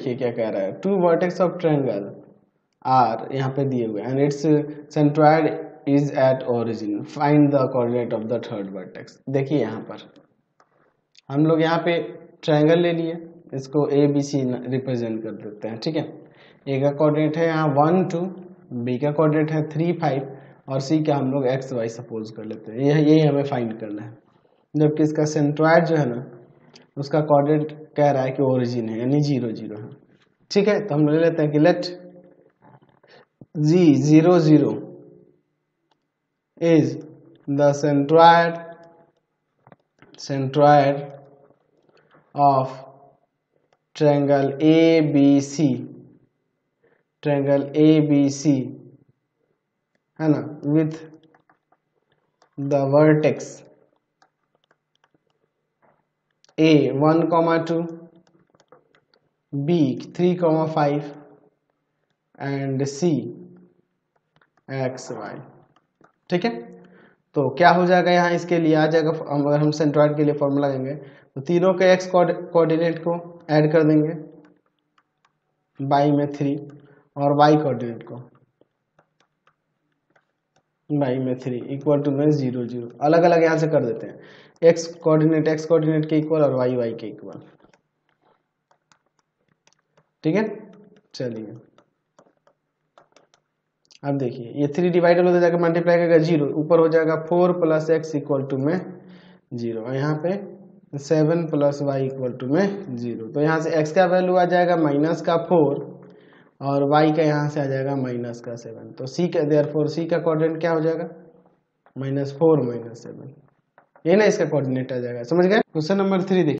देखिए क्या कह रहा है। Two vertex of triangle are यहाँ पे दिए हुए and its centroid is at origin find the coordinate of the third vertex देखिए यहाँ पर। हम लोग यहाँ पे ट्रायंगल ले लिए। इसको ए बी सी रिप्रेजेंट कर देते हैं। ठीक है? ए का कोऑर्डिनेट है यहाँ वन टू बी का कोऑर्डिनेट है थ्री फाइव और सी का हम लोग एक्स वाई सपोज़ कर लेते हैं। यही हमें फाइंड करना है। जबकि इसका सेंट्रॉयड जो है ना उसका कॉर्डिनेट कह रहा है कि ओरिजिन है, यानी ज़ीरो ज़ीरो है। ठीक है तो हम ले लेते हैं कि let G zero zero is the centroid centroid of triangle A B C triangle A B C है ना with the vertex A 1 comma 2 B 3 comma 5 and C x y. ठीक है? तो क्या हो जाएगा यहाँ इसके लिए? आ जाएगा अगर हम सेंट्रॉइड के लिए फॉर्मूला देंगे तो तीनों के एक्स कोऑर्डिनेट को ऐड कर देंगे बाई में थ्री और वाई कोऑर्डिनेट को। बाई में थ्री इक्वल टू में ज़ीरो ज़ीरो अलग अलग यहाँ से कर देते हैं। एक्स कोऑर्डिनेट एक्स कोऑर्डिनेट के इक्वल और वाई वाई के इक्वल ठीक है? चलिए। अब देखिए, ये थ्री डिवाइडेड हो जाएगा मल्टीप्लाई करेगा ज़ीरो ऊपर हो जाएगा four plus x equal to में ज़ीरो और यहाँ पे seven plus y equal to में ज़ीरो तो यहाँ से एक्स का वैल्यू आ जाएगा माइनस का फोर और वाई का यहाँ से आ जाएगा माइनस का सेवन तो सी का देयर फोर सी का कोऑर्डिनेट क्या हो जाएगा? माइनस फोर माइनस सेवन ये ना इसका कोऑर्डिनेट आ जाएगा. समझ गए? क्वेश्चन नंबर थ्री देखिए।